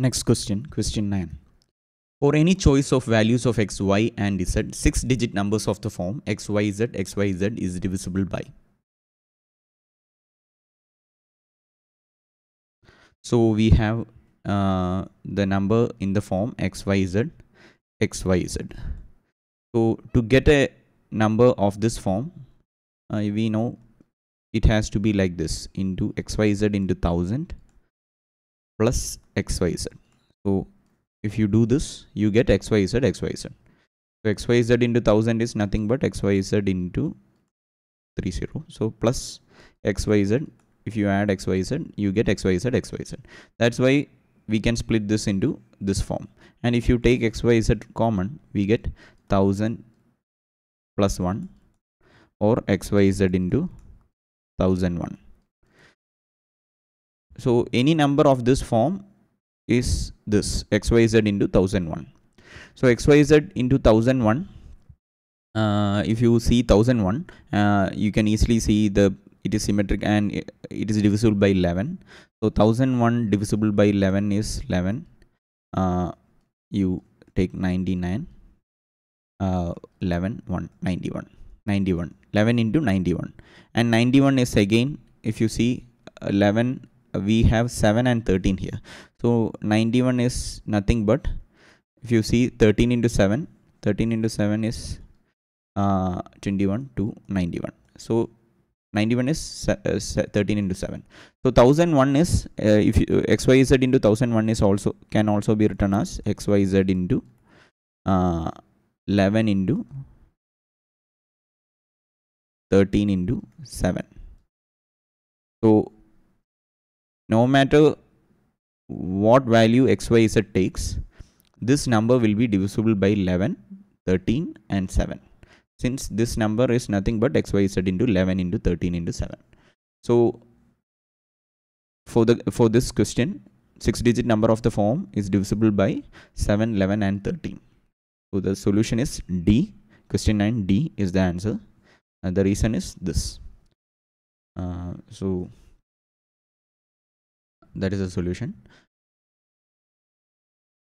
Next question, question 9. For any choice of values of x, y and z, six digit numbers of the form x, y, z, x, y, z is divisible by. So we have uh, the number in the form x, y, z, x, y, z. So to get a number of this form, uh, we know it has to be like this into x, y, z into 1000 plus x, y, z. So if you do this you get xyz xyz so xyz into 1000 is nothing but xyz into 30 so plus xyz if you add xyz you get xyz xyz that's why we can split this into this form and if you take xyz common we get 1000 plus 1 or xyz into 1001 so any number of this form is this xyz into 1001 so xyz into 1001 uh, if you see 1001 uh, you can easily see the it is symmetric and it is divisible by 11 so 1001 divisible by 11 is 11 uh, you take 99 uh, 11 1 91 91 11 into 91 and 91 is again if you see 11 we have 7 and 13 here. So 91 is nothing but if you see 13 into 7 13 into 7 is uh, 21 to 91 so 91 is uh, 13 into 7 so 1001 is uh, if you, xyz into 1001 is also can also be written as xyz into uh, 11 into 13 into 7 so no matter what value xyz takes this number will be divisible by 11 13 and 7 since this number is nothing but xyz into 11 into 13 into 7 so for the for this question six digit number of the form is divisible by 7 11 and 13 so the solution is d. Question 9 d is the answer. And the reason is this. Uh, so that is the solution